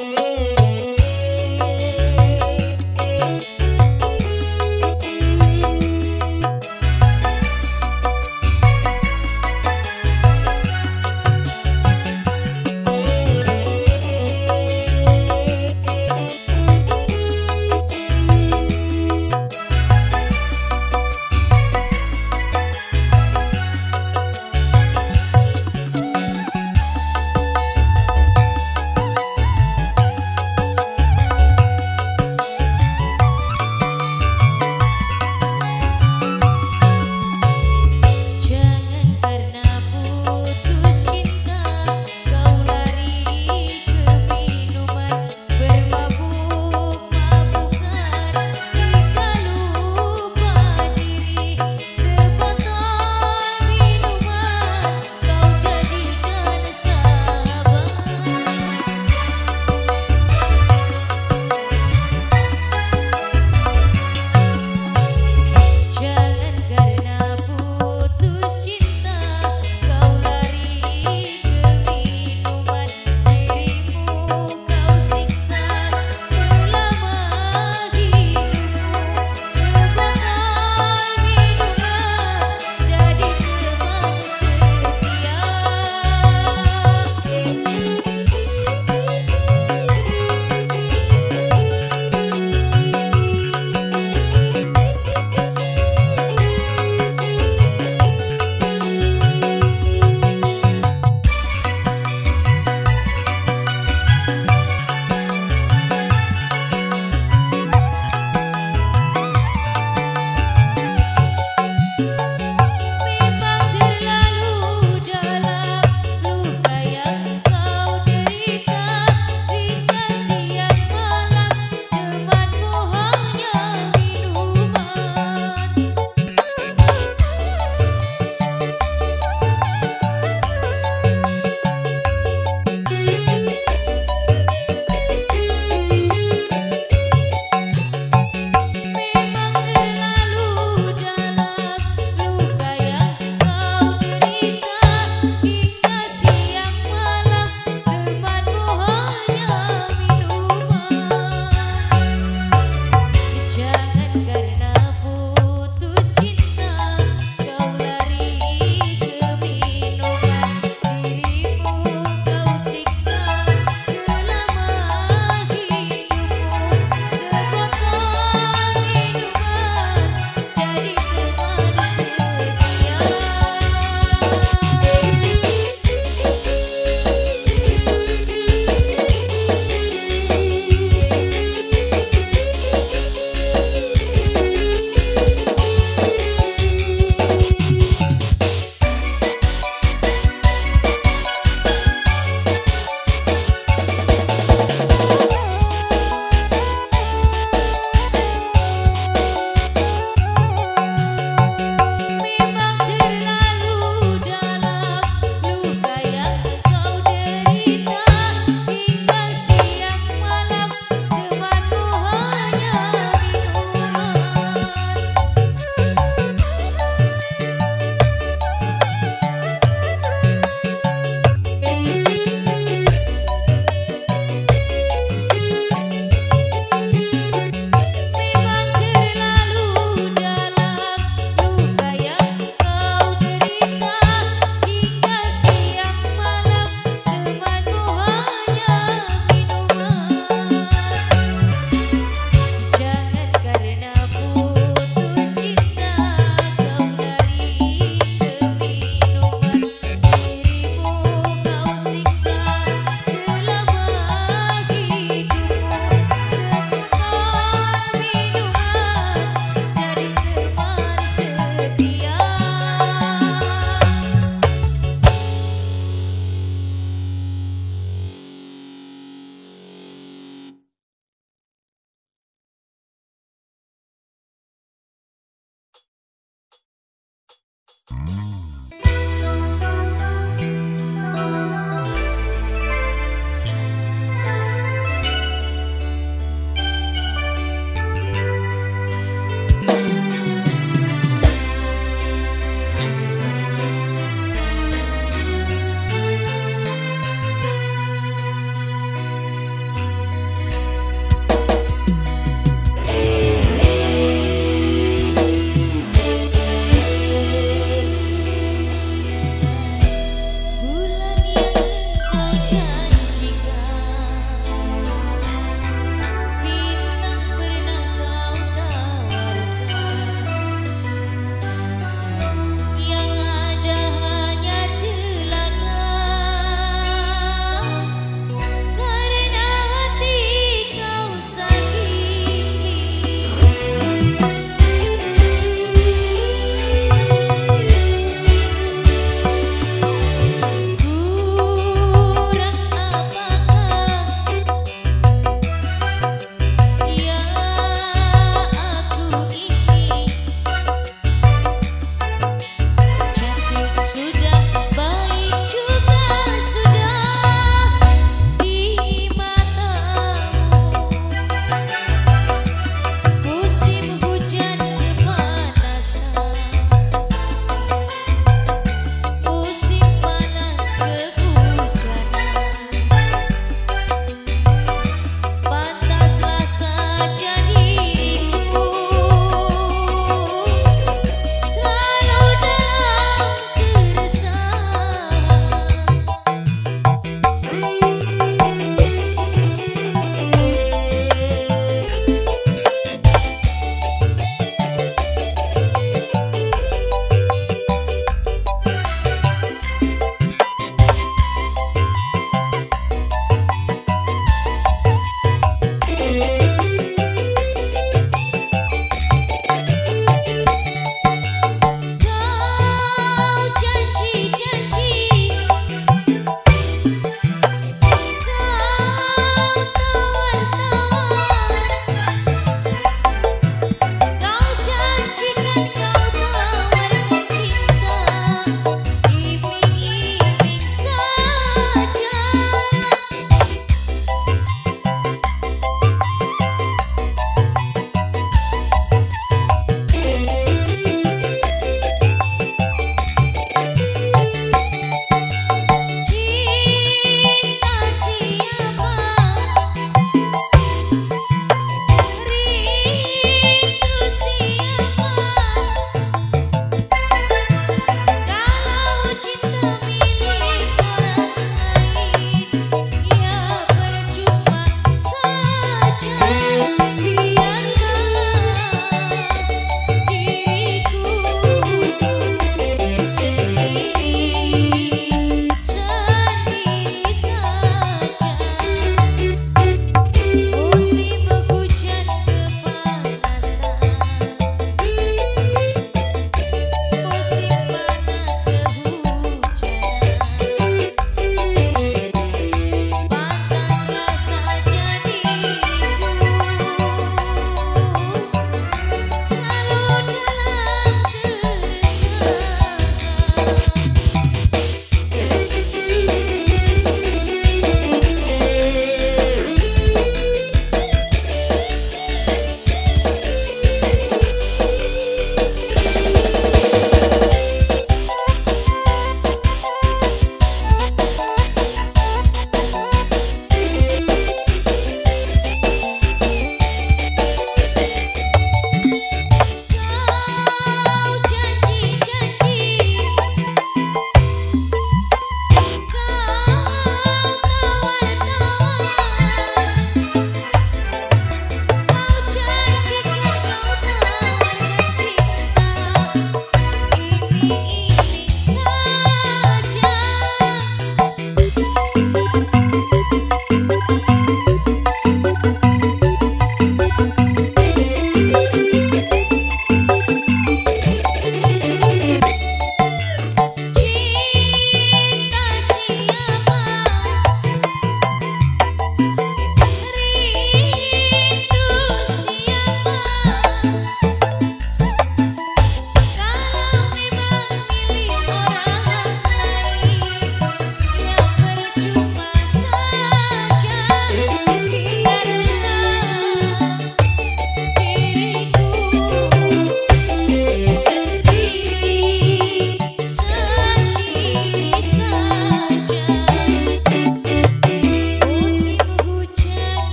Mm.